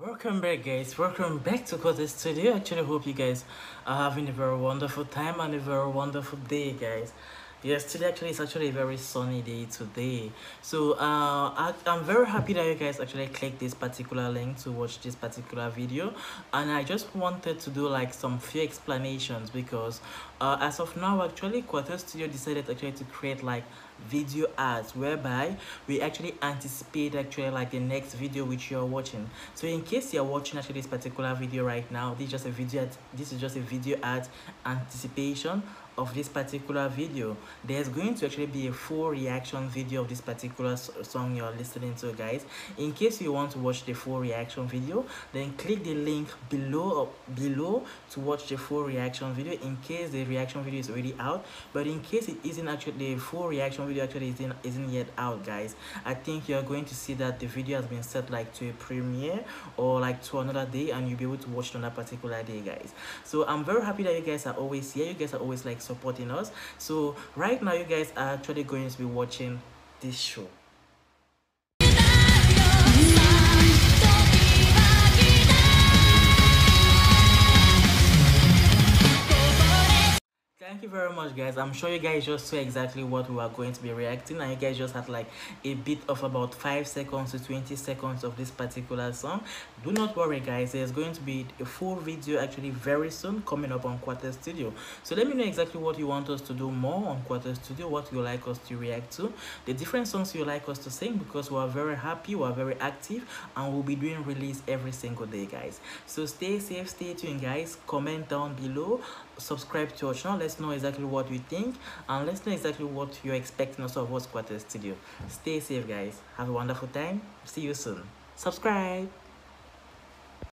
Welcome back guys, welcome back to Quarter Studio. Actually hope you guys are having a very wonderful time and a very wonderful day guys. Yes, today actually is actually a very sunny day today. So uh, I, I'm very happy that you guys actually clicked this particular link to watch this particular video. And I just wanted to do like some few explanations because uh, as of now actually Quarter Studio decided actually to create like video ads whereby we actually anticipate actually like the next video which you're watching so in case you're watching actually this particular video right now this is just a video this is just a video ad anticipation of this particular video there's going to actually be a full reaction video of this particular song you're listening to guys. In case you want to watch the full reaction video then click the link below uh, below to watch the full reaction video in case the reaction video is already out. But in case it isn't actually the full reaction video actually isn't isn't yet out guys i think you're going to see that the video has been set like to a premiere or like to another day and you'll be able to watch it on that particular day guys. So i'm very happy that you guys are always here. You guys are always like supporting us. So right now you guys are actually going to be watching this show thank you very much guys. I'm sure you guys just saw exactly what we are going to be reacting and you guys just had like a bit of about five seconds to 20 seconds of this particular song. Do not worry guys. There's going to be a full video actually very soon coming up on quarter studio. So let me know exactly what you want us to do more on quarter studio what you like us to react to the different songs you like us to sing because we are very happy we are very active and we'll be doing release every single day guys. So stay safe stay tuned guys. Comment down below. Subscribe to our channel. Let's know exactly what you think and let's know exactly what you're expecting also of Quarter Studio. Stay safe guys. Have a wonderful time. See you soon. Subscribe.